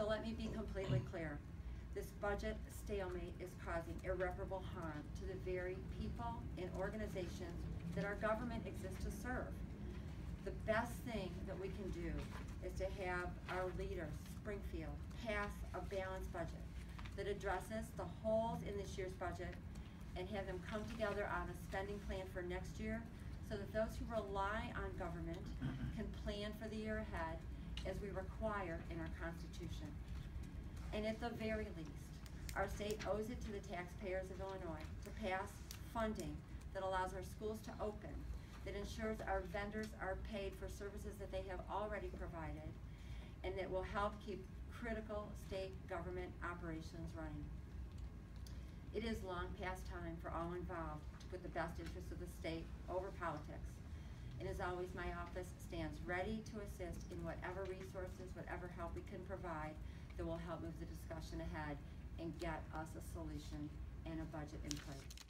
So let me be completely clear. This budget stalemate is causing irreparable harm to the very people and organizations that our government exists to serve. The best thing that we can do is to have our leader, Springfield, pass a balanced budget that addresses the holes in this year's budget and have them come together on a spending plan for next year so that those who rely on government can plan for the year ahead as we require in our Constitution. And at the very least, our state owes it to the taxpayers of Illinois to pass funding that allows our schools to open, that ensures our vendors are paid for services that they have already provided, and that will help keep critical state government operations running. It is long past time for all involved to put the best interests of the state over politics. As always, my office stands ready to assist in whatever resources, whatever help we can provide that will help move the discussion ahead and get us a solution and a budget in place.